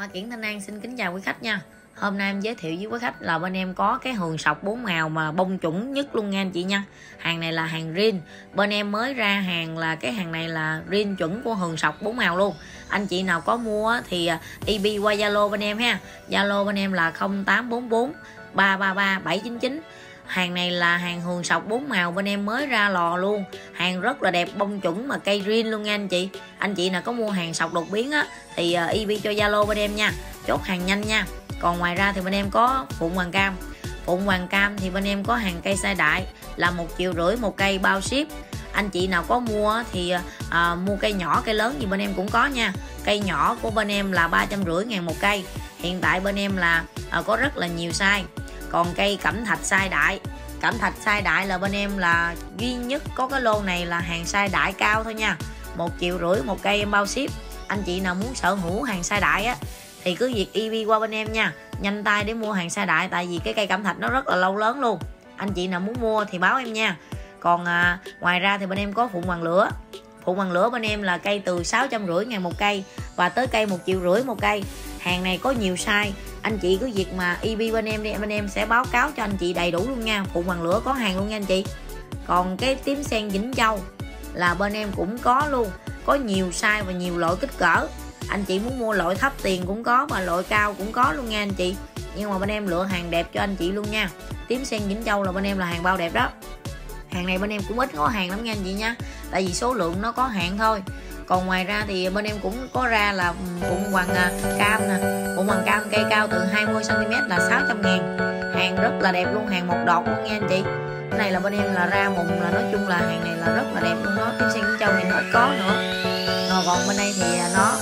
Hoa Kiển Thanh An xin kính chào quý khách nha. Hôm nay em giới thiệu với quý khách là bên em có cái hường sọc bốn màu mà bông chuẩn nhất luôn nha anh chị nha. Hàng này là hàng rin. Bên em mới ra hàng là cái hàng này là rin chuẩn của hường sọc bốn màu luôn. Anh chị nào có mua thì à, EB qua Zalo bên em ha. Zalo bên em là 0844 333 799 hàng này là hàng hường sọc bốn màu bên em mới ra lò luôn. Hàng rất là đẹp bông chuẩn mà cây riêng luôn nha anh chị. Anh chị nào có mua hàng sọc đột biến á thì uh, cho Zalo bên em nha. Chốt hàng nhanh nha. Còn ngoài ra thì bên em có phụng hoàng cam. Phụng hoàng cam thì bên em có hàng cây sai đại là một triệu rưỡi một cây bao ship. Anh chị nào có mua thì à, mua cây nhỏ cây lớn gì bên em cũng có nha. Cây nhỏ của bên em là ba trăm rưỡi ngàn một cây. Hiện tại bên em là à, có rất là nhiều size. Còn cây cẩm thạch sai đại cẩm thạch sai đại là bên em là duy nhất có cái lô này là hàng sai đại cao thôi nha. Một triệu rưỡi một cây em bao ship. Anh chị nào muốn sở hữu hàng sai đại á thì cứ việc EV qua bên em nha. Nhanh tay để mua hàng sai đại tại vì cái cây cẩm thạch nó rất là lâu lớn luôn. Anh chị nào muốn mua thì báo em nha. Còn à, ngoài ra thì bên em có phụng hoàng lửa. Phụng hoàng lửa bên em là cây từ sáu trăm rưỡi ngàn một cây và tới cây một triệu rưỡi một cây. Hàng này có nhiều size anh chị cứ việc mà EB bên em đi, bên em sẽ báo cáo cho anh chị đầy đủ luôn nha. Phụng hoàng lửa có hàng luôn nha anh chị. Còn cái tím sen vĩnh châu là bên em cũng có luôn. Có nhiều size và nhiều loại kích cỡ. Anh chị muốn mua loại thấp tiền cũng có và loại cao cũng có luôn nha anh chị. Nhưng mà bên em lựa hàng đẹp cho anh chị luôn nha. Tím sen vĩnh châu là bên em là hàng bao đẹp đó. Hàng này bên em cũng ít có hàng lắm nha anh chị nha. Tại vì số lượng nó có hạn thôi. Còn ngoài ra thì bên em cũng có ra là bụng hoàng à, cam nè bụng mần cam cây cao từ 20 cm là 600 ngàn. Hàng rất là đẹp luôn, hàng một đọt luôn nha anh chị. Cái này là bên em là ra mùng là nói chung là hàng này là rất là đẹp luôn đó. Tím sen vĩnh châu thì nó có nữa. Rồi, còn bên đây thì à, nó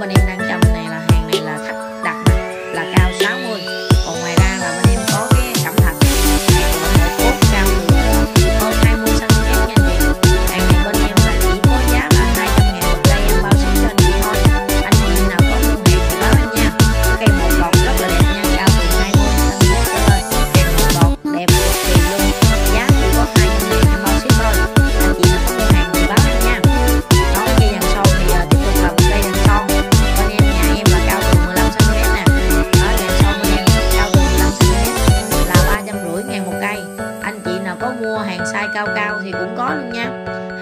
mình em đang trồng nào có mua hàng size cao cao thì cũng có luôn nha.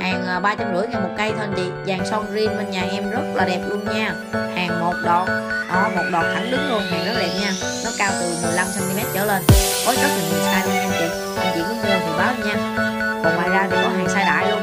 Hàng à, ba trăm rưỡi ngàn một cây thôi anh chị dàn son riêng bên nhà em rất là đẹp luôn nha. Hàng một đọt. Đó, một đọt thẳng đứng luôn, hàng rất đẹp nha. Nó cao từ 15 cm trở lên. Có rất là nhiều size luôn nha anh chị. Anh chị cứ mua thì báo nha. Còn ngoài ra thì có hàng size đại luôn.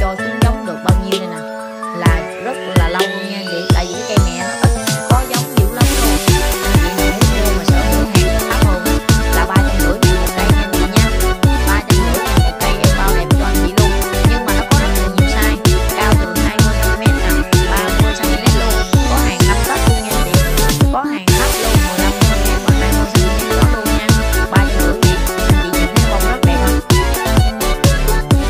cho xuống giống được bao nhiêu đây nè? Là rất là lâu nha vậy tại vì cái cây này